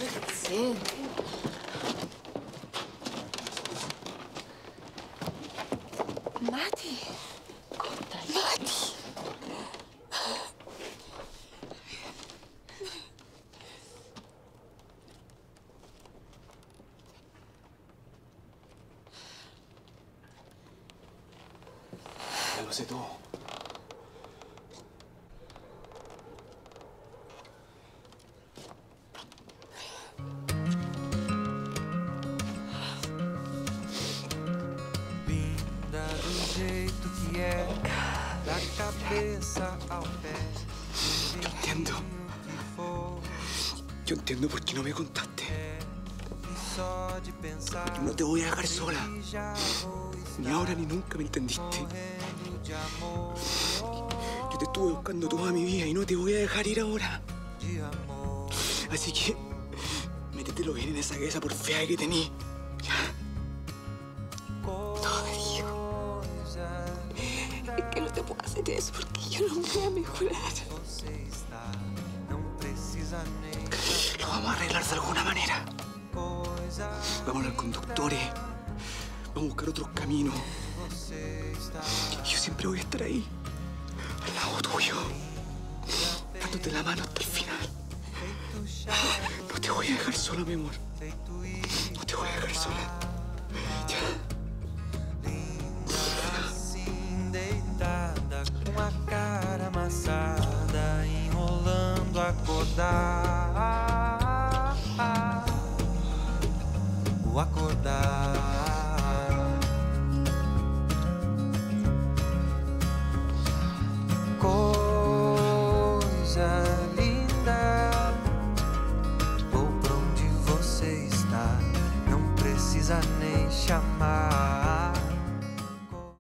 Sim. Mati. Conta. Mati. Você doou. Jeito que é, da cabeça ao pé. Yo entiendo. Yo entiendo por qué no me contaste. e de pensar No te voy a dejar sola. Ni ahora ni nunca me entendiste. Yo te estuve buscando toda mi vida y no te voy a dejar ir ahora. Así que métetelo bien en esa cabeza por fea que tení. Puedo eso porque yo no voy a mejorar. Lo vamos a arreglar de alguna manera. Vamos a los conductores. Vamos a buscar otros caminos. Yo siempre voy a estar ahí. Al lado tuyo. Dándote la mano hasta el final. No te voy a dejar sola, mi amor. No te voy a dejar sola. Acordar. O acordar. Coisa linda. Vou pra onde você está. Não precisa nem chamar.